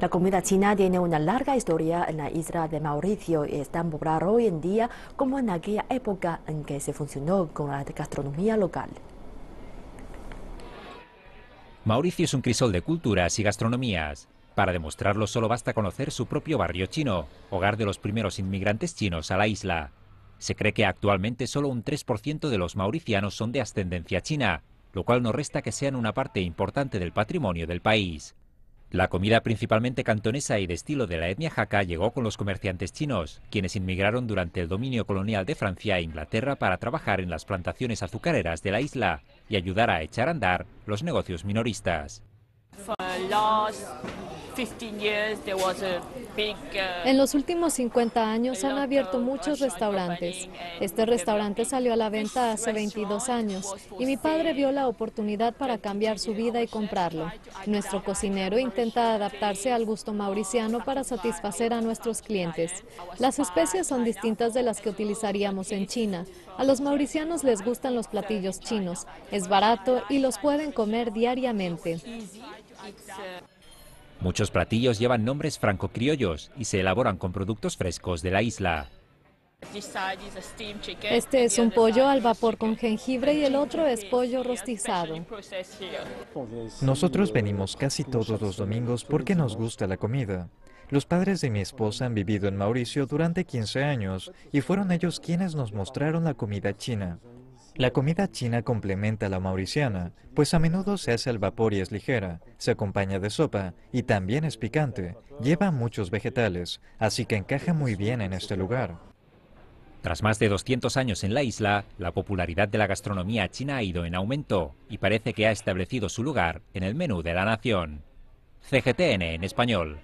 La comida china tiene una larga historia en la isla de Mauricio y es tan popular hoy en día como en aquella época en que se funcionó con la gastronomía local. Mauricio es un crisol de culturas y gastronomías. Para demostrarlo solo basta conocer su propio barrio chino, hogar de los primeros inmigrantes chinos a la isla. Se cree que actualmente solo un 3% de los mauricianos son de ascendencia china, lo cual no resta que sean una parte importante del patrimonio del país. La comida principalmente cantonesa y de estilo de la etnia hakka llegó con los comerciantes chinos, quienes inmigraron durante el dominio colonial de Francia e Inglaterra para trabajar en las plantaciones azucareras de la isla y ayudar a echar a andar los negocios minoristas. En los últimos 50 años han abierto muchos restaurantes. Este restaurante salió a la venta hace 22 años y mi padre vio la oportunidad para cambiar su vida y comprarlo. Nuestro cocinero intenta adaptarse al gusto mauriciano para satisfacer a nuestros clientes. Las especies son distintas de las que utilizaríamos en China. A los mauricianos les gustan los platillos chinos. Es barato y los pueden comer diariamente. Muchos platillos llevan nombres franco-criollos y se elaboran con productos frescos de la isla. Este es un pollo al vapor con jengibre y el otro es pollo rostizado. Nosotros venimos casi todos los domingos porque nos gusta la comida. Los padres de mi esposa han vivido en Mauricio durante 15 años y fueron ellos quienes nos mostraron la comida china. La comida china complementa la mauriciana, pues a menudo se hace al vapor y es ligera, se acompaña de sopa y también es picante, lleva muchos vegetales, así que encaja muy bien en este lugar. Tras más de 200 años en la isla, la popularidad de la gastronomía china ha ido en aumento y parece que ha establecido su lugar en el menú de la nación. CGTN en español.